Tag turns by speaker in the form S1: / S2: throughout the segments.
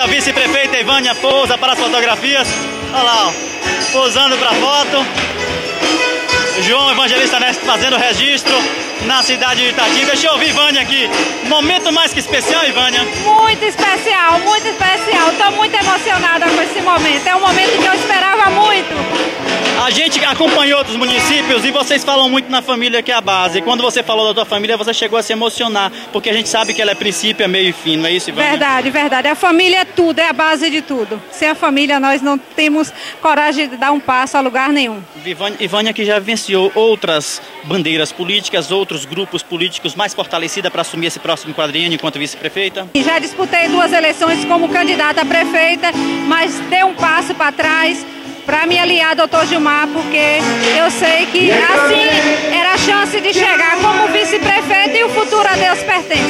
S1: A vice-prefeita Ivânia pousa para as fotografias. Olha lá, ó, posando para foto. João Evangelista Neste fazendo registro na cidade de Itati. Deixa eu ouvir Ivânia aqui. Momento mais que especial, Ivânia.
S2: Muito especial, muito especial. Estou muito emocionada com esse momento. É um momento que eu muito.
S1: A gente acompanhou outros municípios e vocês falam muito na família que é a base. Quando você falou da tua família, você chegou a se emocionar, porque a gente sabe que ela é princípio, é meio e fim, não é isso, Ivânia?
S2: Verdade, verdade. A família é tudo, é a base de tudo. Sem a família, nós não temos coragem de dar um passo a lugar nenhum.
S1: Ivânia, Ivânia que já vivenciou outras bandeiras políticas, outros grupos políticos mais fortalecida para assumir esse próximo quadrinho enquanto vice-prefeita?
S2: Já disputei duas eleições como candidata a prefeita, mas dei um passo para trás para me aliar ao doutor Gilmar, porque eu sei que assim era a chance de chegar como vice-prefeito e o futuro a Deus pertence.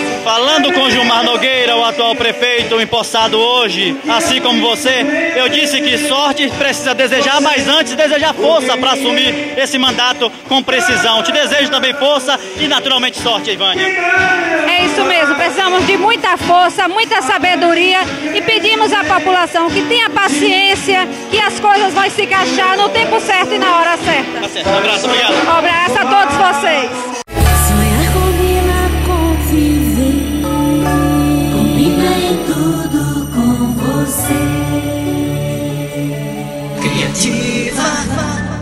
S1: Falando com Gilmar Nogueira, o atual prefeito empossado hoje, assim como você, eu disse que sorte precisa desejar, mas antes desejar força para assumir esse mandato com precisão. Te desejo também força e naturalmente sorte, Ivânia.
S2: É isso mesmo, precisamos de muita força, muita sabedoria e pedimos à população que tenha paciência, que as coisas vão se encaixar no tempo certo e na hora certa.
S1: Tá certo, um abraço, obrigado.
S2: Um abraço a todos vocês.
S3: tudo com você.
S4: Criativa.